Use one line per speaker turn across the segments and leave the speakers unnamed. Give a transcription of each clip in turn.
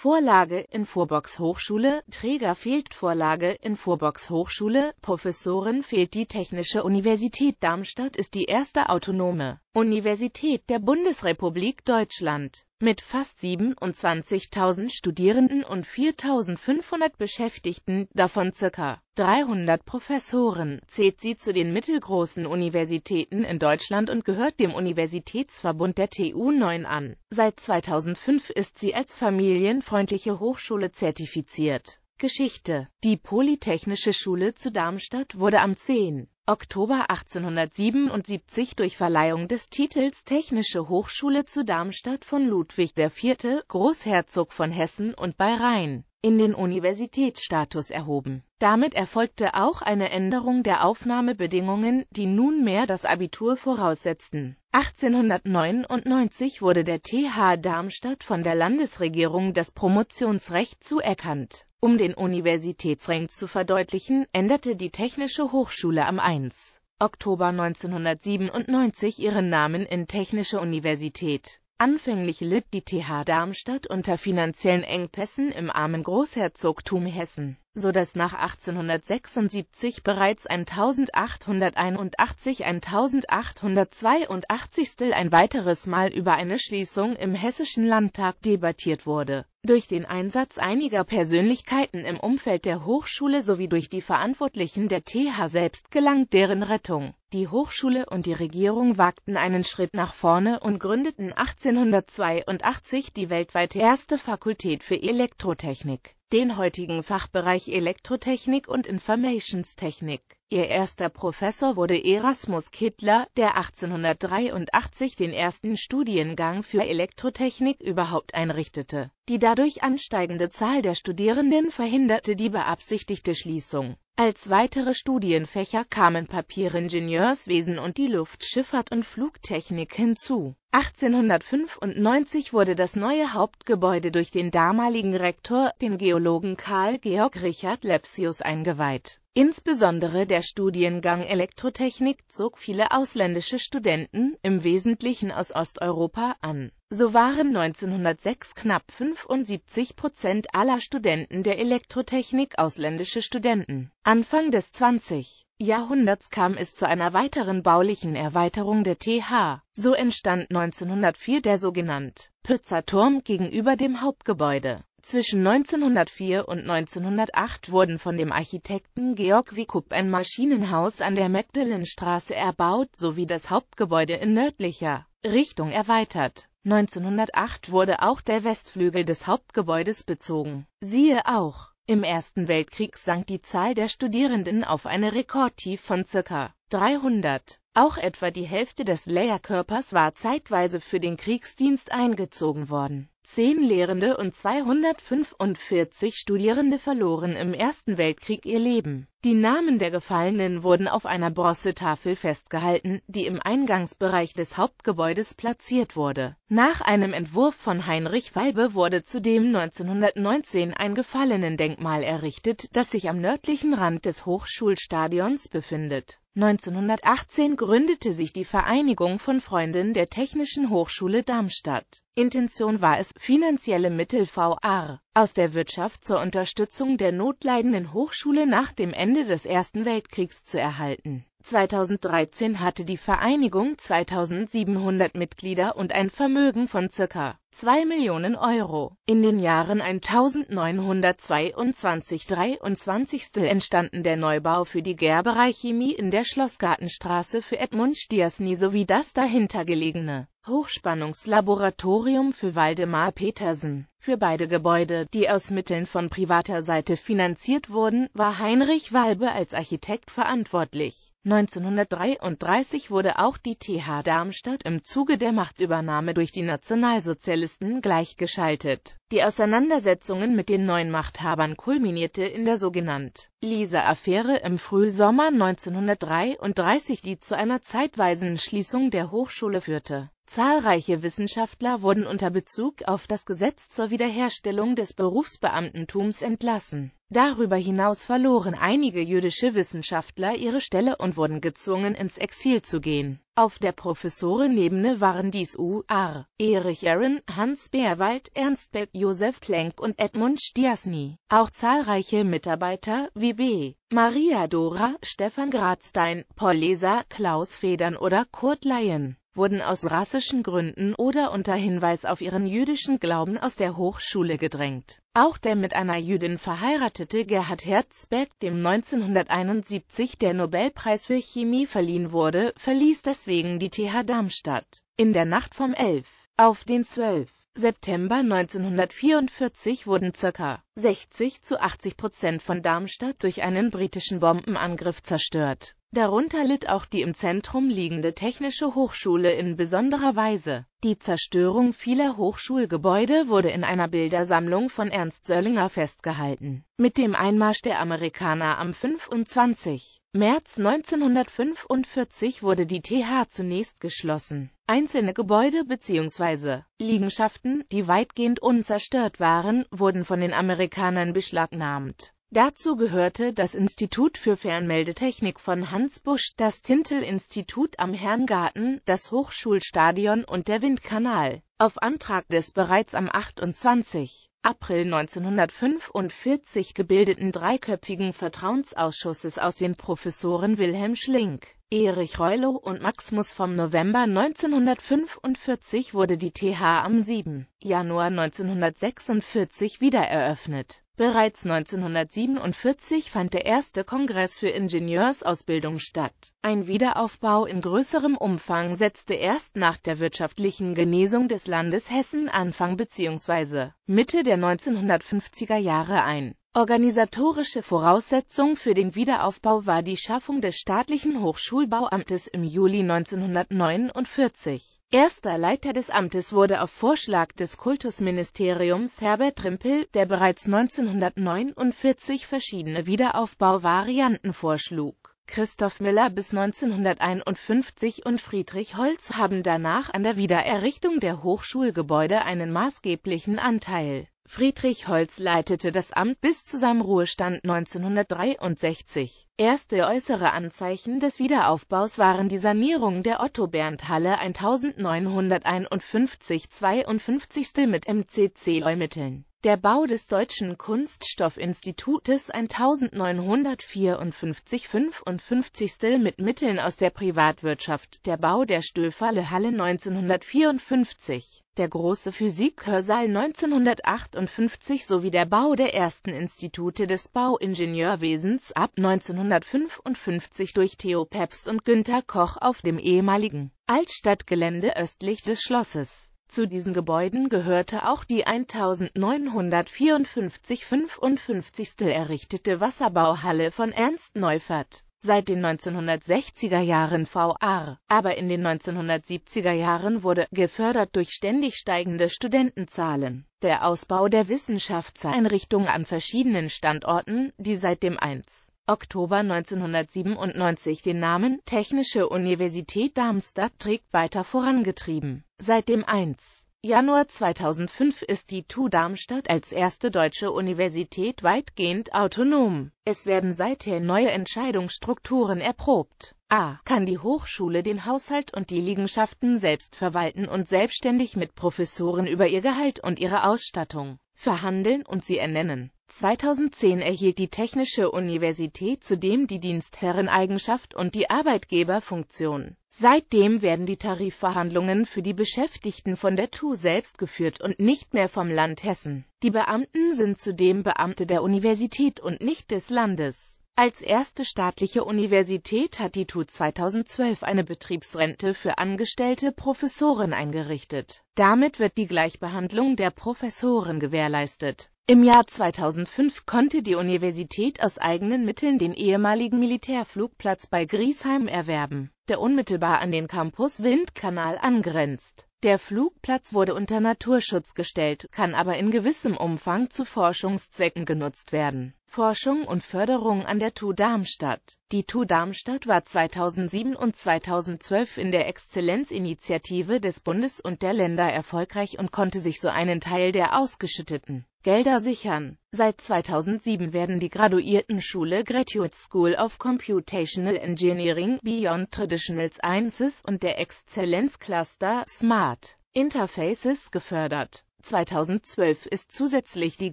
Vorlage Infobox Hochschule. Träger fehlt. Vorlage Infobox Hochschule. Professoren fehlt. Die Technische Universität Darmstadt ist die erste autonome Universität der Bundesrepublik Deutschland. Mit fast 27.000 Studierenden und 4.500 Beschäftigten, davon ca. 300 Professoren, zählt sie zu den mittelgroßen Universitäten in Deutschland und gehört dem Universitätsverbund der TU 9 an. Seit 2005 ist sie als familienfreundliche Hochschule zertifiziert. Geschichte Die Polytechnische Schule zu Darmstadt wurde am 10. Oktober 1877 durch Verleihung des Titels Technische Hochschule zu Darmstadt von Ludwig IV., Großherzog von Hessen und bei Rhein, in den Universitätsstatus erhoben. Damit erfolgte auch eine Änderung der Aufnahmebedingungen, die nunmehr das Abitur voraussetzten. 1899 wurde der TH Darmstadt von der Landesregierung das Promotionsrecht zuerkannt um den Universitätsrang zu verdeutlichen, änderte die Technische Hochschule am 1. Oktober 1997 ihren Namen in Technische Universität. Anfänglich litt die TH Darmstadt unter finanziellen Engpässen im armen Großherzogtum Hessen so dass nach 1876 bereits 1881 1882 ein weiteres Mal über eine Schließung im Hessischen Landtag debattiert wurde. Durch den Einsatz einiger Persönlichkeiten im Umfeld der Hochschule sowie durch die Verantwortlichen der TH selbst gelang deren Rettung. Die Hochschule und die Regierung wagten einen Schritt nach vorne und gründeten 1882 die weltweit erste Fakultät für Elektrotechnik den heutigen Fachbereich Elektrotechnik und Informationstechnik. Ihr erster Professor wurde Erasmus Kittler, der 1883 den ersten Studiengang für Elektrotechnik überhaupt einrichtete. Die dadurch ansteigende Zahl der Studierenden verhinderte die beabsichtigte Schließung. Als weitere Studienfächer kamen Papieringenieurswesen und die Luftschifffahrt und Flugtechnik hinzu 1895 wurde das neue Hauptgebäude durch den damaligen Rektor, den Geologen Karl Georg Richard Lepsius eingeweiht. Insbesondere der Studiengang Elektrotechnik zog viele ausländische Studenten, im Wesentlichen aus Osteuropa, an. So waren 1906 knapp 75 Prozent aller Studenten der Elektrotechnik ausländische Studenten. Anfang des 20. Jahrhunderts kam es zu einer weiteren baulichen Erweiterung der TH. So entstand 1904 der sogenannte Pützer Turm gegenüber dem Hauptgebäude. Zwischen 1904 und 1908 wurden von dem Architekten Georg Wickup ein Maschinenhaus an der Magdalenstraße erbaut sowie das Hauptgebäude in nördlicher Richtung erweitert. 1908 wurde auch der Westflügel des Hauptgebäudes bezogen. Siehe auch im Ersten Weltkrieg sank die Zahl der Studierenden auf eine Rekordtief von ca. 300. Auch etwa die Hälfte des Lehrkörpers war zeitweise für den Kriegsdienst eingezogen worden. Zehn Lehrende und 245 Studierende verloren im Ersten Weltkrieg ihr Leben. Die Namen der Gefallenen wurden auf einer Bronzetafel festgehalten, die im Eingangsbereich des Hauptgebäudes platziert wurde. Nach einem Entwurf von Heinrich Walbe wurde zudem 1919 ein Gefallenendenkmal errichtet, das sich am nördlichen Rand des Hochschulstadions befindet 1918 gründete sich die Vereinigung von Freunden der Technischen Hochschule Darmstadt. Intention war es, finanzielle Mittel VR aus der Wirtschaft zur Unterstützung der notleidenden Hochschule nach dem Ende des Ersten Weltkriegs zu erhalten. 2013 hatte die Vereinigung 2700 Mitglieder und ein Vermögen von ca. 2 Millionen Euro. In den Jahren 1922-23 entstanden der Neubau für die Gerberei Chemie in der Schlossgartenstraße für Edmund Stiasny sowie das dahinter gelegene Hochspannungslaboratorium für Waldemar Petersen. Für beide Gebäude, die aus Mitteln von privater Seite finanziert wurden, war Heinrich Walbe als Architekt verantwortlich 1933 wurde auch die TH Darmstadt im Zuge der Machtübernahme durch die Nationalsozialisten gleichgeschaltet. Die Auseinandersetzungen mit den neuen Machthabern kulminierte in der sogenannten Lisa-Affäre im Frühsommer 1933, die zu einer zeitweisen Schließung der Hochschule führte Zahlreiche Wissenschaftler wurden unter Bezug auf das Gesetz zur Wiederherstellung des Berufsbeamtentums entlassen. Darüber hinaus verloren einige jüdische Wissenschaftler ihre Stelle und wurden gezwungen, ins Exil zu gehen. Auf der Professorenebene waren dies U.R. Erich Aaron, Hans Beerwald, Ernst Beck, Josef Planck und Edmund Stiasny. Auch zahlreiche Mitarbeiter wie B. Maria Dora, Stefan Gradstein, Paul Leser, Klaus Federn oder Kurt Leyen wurden aus rassischen Gründen oder unter Hinweis auf ihren jüdischen Glauben aus der Hochschule gedrängt. Auch der mit einer Jüdin verheiratete Gerhard Herzberg, dem 1971 der Nobelpreis für Chemie verliehen wurde, verließ deswegen die TH Darmstadt. In der Nacht vom 11. auf den 12. September 1944 wurden ca. 60 zu 80 Prozent von Darmstadt durch einen britischen Bombenangriff zerstört Darunter litt auch die im Zentrum liegende Technische Hochschule in besonderer Weise. Die Zerstörung vieler Hochschulgebäude wurde in einer Bildersammlung von Ernst Söllinger festgehalten. Mit dem Einmarsch der Amerikaner am 25. März 1945 wurde die TH zunächst geschlossen. Einzelne Gebäude bzw. Liegenschaften, die weitgehend unzerstört waren, wurden von den Amerikanern beschlagnahmt Dazu gehörte das Institut für Fernmeldetechnik von Hans Busch, das Tintel-Institut am Herrengarten, das Hochschulstadion und der Windkanal. Auf Antrag des bereits am 28. April 1945 gebildeten dreiköpfigen Vertrauensausschusses aus den Professoren Wilhelm Schlink, Erich Reulow und Max Muss vom November 1945 wurde die TH am 7. Januar 1946 wiedereröffnet Bereits 1947 fand der erste Kongress für Ingenieursausbildung statt. Ein Wiederaufbau in größerem Umfang setzte erst nach der wirtschaftlichen Genesung des Landes Hessen Anfang bzw. Mitte der 1950er Jahre ein Organisatorische Voraussetzung für den Wiederaufbau war die Schaffung des staatlichen Hochschulbauamtes im Juli 1949. Erster Leiter des Amtes wurde auf Vorschlag des Kultusministeriums Herbert Rimpel, der bereits 1949 verschiedene Wiederaufbauvarianten vorschlug. Christoph Müller bis 1951 und Friedrich Holz haben danach an der Wiedererrichtung der Hochschulgebäude einen maßgeblichen Anteil Friedrich Holz leitete das Amt bis zu seinem Ruhestand 1963. Erste äußere Anzeichen des Wiederaufbaus waren die Sanierung der Otto-Berndt-Halle 1959-52. mit MCC-Leumitteln, der Bau des Deutschen Kunststoffinstitutes 1954-55. mit Mitteln aus der Privatwirtschaft, der Bau der Stöferle-Halle 1954 der Große Physikhörsaal 1958 sowie der Bau der ersten Institute des Bauingenieurwesens ab 1955 durch Theo Pepst und Günter Koch auf dem ehemaligen Altstadtgelände östlich des Schlosses. Zu diesen Gebäuden gehörte auch die 1954 55. errichtete Wasserbauhalle von Ernst Neufert seit den 1960er Jahren VR, aber in den 1970er Jahren wurde, gefördert durch ständig steigende Studentenzahlen, der Ausbau der Wissenschaftseinrichtungen an verschiedenen Standorten, die seit dem 1. Oktober 1997 den Namen Technische Universität Darmstadt trägt, weiter vorangetrieben. Seit dem 1. Januar 2005 ist die TU Darmstadt als erste deutsche Universität weitgehend autonom. Es werden seither neue Entscheidungsstrukturen erprobt. A. Kann die Hochschule den Haushalt und die Liegenschaften selbst verwalten und selbstständig mit Professoren über ihr Gehalt und ihre Ausstattung verhandeln und sie ernennen. 2010 erhielt die Technische Universität zudem die Dienstherreneigenschaft und die Arbeitgeberfunktion Seitdem werden die Tarifverhandlungen für die Beschäftigten von der TU selbst geführt und nicht mehr vom Land Hessen. Die Beamten sind zudem Beamte der Universität und nicht des Landes. Als erste staatliche Universität hat die TU 2012 eine Betriebsrente für angestellte Professoren eingerichtet. Damit wird die Gleichbehandlung der Professoren gewährleistet im Jahr 2005 konnte die Universität aus eigenen Mitteln den ehemaligen Militärflugplatz bei Griesheim erwerben, der unmittelbar an den Campus Windkanal angrenzt. Der Flugplatz wurde unter Naturschutz gestellt, kann aber in gewissem Umfang zu Forschungszwecken genutzt werden Forschung und Förderung an der TU Darmstadt Die TU Darmstadt war 2007 und 2012 in der Exzellenzinitiative des Bundes und der Länder erfolgreich und konnte sich so einen Teil der ausgeschütteten Gelder sichern. Seit 2007 werden die Graduiertenschule Graduate School of Computational Engineering Beyond Traditional Sciences und der Exzellenzcluster Smart Interfaces gefördert 2012 ist zusätzlich die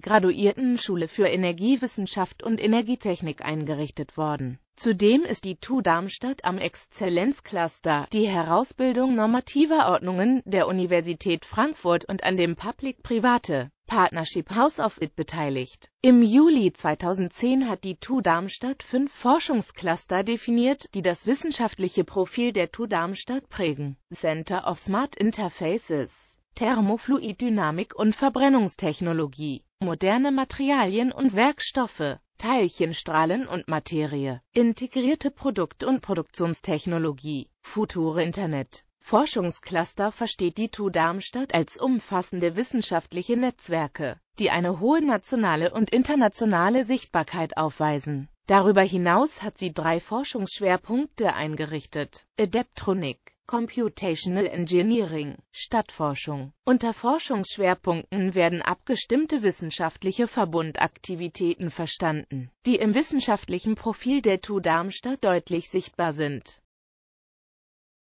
Graduiertenschule für Energiewissenschaft und Energietechnik eingerichtet worden. Zudem ist die TU Darmstadt am Exzellenzcluster, die Herausbildung normativer Ordnungen der Universität Frankfurt und an dem Public-Private Partnership House of It beteiligt. Im Juli 2010 hat die TU Darmstadt fünf Forschungscluster definiert, die das wissenschaftliche Profil der TU Darmstadt prägen. Center of Smart Interfaces Thermofluiddynamik und Verbrennungstechnologie, moderne Materialien und Werkstoffe, Teilchenstrahlen und Materie, integrierte Produkt- und Produktionstechnologie, Future Internet. Forschungscluster versteht die TU Darmstadt als umfassende wissenschaftliche Netzwerke, die eine hohe nationale und internationale Sichtbarkeit aufweisen. Darüber hinaus hat sie drei Forschungsschwerpunkte eingerichtet: Adaptronik Computational Engineering, Stadtforschung. Unter Forschungsschwerpunkten werden abgestimmte wissenschaftliche Verbundaktivitäten verstanden, die im wissenschaftlichen Profil der TU Darmstadt deutlich sichtbar sind